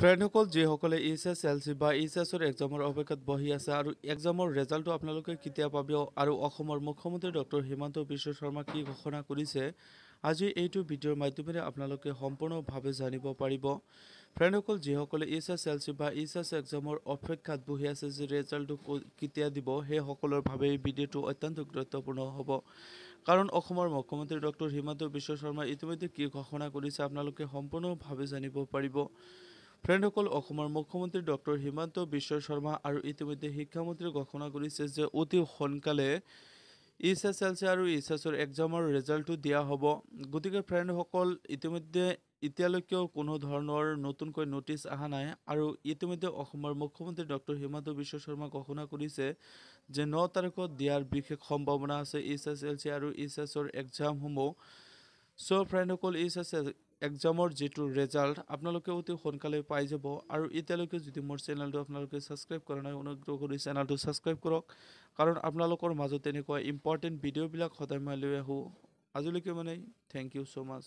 ফ্ৰেণ্ডসকল যিসকলে H S L C বা H এছৰ এক্সামৰ অপেক্ষাত বহি আছে আৰু এক্সামৰ ৰেজাল্টটো আপোনালোকে কেতিয়া পাব আৰু অসমৰ মুখ্যমন্ত্ৰী ডক্টৰ হিমন্ত বিশ্ব শৰ্মা কি ঘোষণা কৰিছে আজি এইটো ভিডিঅ'ৰ মাধ্যমেৰে আপোনালোকে সম্পূৰ্ণভাৱে জানিব পাৰিব। ফ্ৰেণ্ডসকল যিসকলে এইচ এছ এল চি বা এইচ এছ এক্সামৰ অপেক্ষাত বহি আছে যে ৰেজাল্টটো কেতিয়া দিব সেইসকলৰ বাবে এই ভিডিঅ'টো অত্যন্ত গুৰুত্বপূৰ্ণ হ'ব। কাৰণ অসমৰ মুখ্যমন্ত্ৰী ডক্টৰ হিমন্ত বিশ্ব শৰ্মাই ইতিমধ্যে কি ঘোষণা কৰিছে আপোনালোকে সম্পূৰ্ণভাৱে জানিব পাৰিব। ফ্ৰেণ্ডসকল অসমৰ মুখ্যমন্ত্ৰী ডক্টৰ হিমন্ত বিশ্ব শৰ্মা আৰু ইতিমধ্যে শিক্ষামন্ত্ৰীয়ে ঘোষণা কৰিছে যে অতি সোনকালে এইচ এছ এল চি আৰু এইচ এছৰ এক্সামৰ ৰেজাল্টটো দিয়া হ'ব। গতিকে ফ্ৰেণ্ডসকল ইতিমধ্যে এতিয়ালৈকেও কোনো ধৰণৰ নতুনকৈ ন'টিছ অহা নাই আৰু ইতিমধ্যে অসমৰ মুখ্যমন্ত্ৰী ডক্টৰ হিমন্ত বিশ্ব শৰ্মা ঘোষণা কৰিছে যে ন তাৰিখত দিয়াৰ বিশেষ সম্ভাৱনা আছে। এইচ এছ এল চি আৰু এইচ এছৰ এক্সামসমূহ চ' ফ্ৰেণ্ডসকল এইচ এছ এক্সামৰ যিটো ৰেজাল্ট আপোনালোকে অতি সোনকালে পাই যাব। আৰু এতিয়ালৈকে যদি মোৰ চেনেলটো আপোনালোকে ছাবস্ক্ৰাইব কৰা নাই অনুগ্ৰহ কৰি চেনেলটো ছাবস্ক্ৰাইব কৰক। কাৰণ আপোনালোকৰ মাজত তেনেকুৱা ইম্পৰ্টেণ্ট ভিডিঅ'বিলাক সদায় মই লৈ আহোঁ। আজিলৈকে মানে থেংক ইউ ছ' মাছ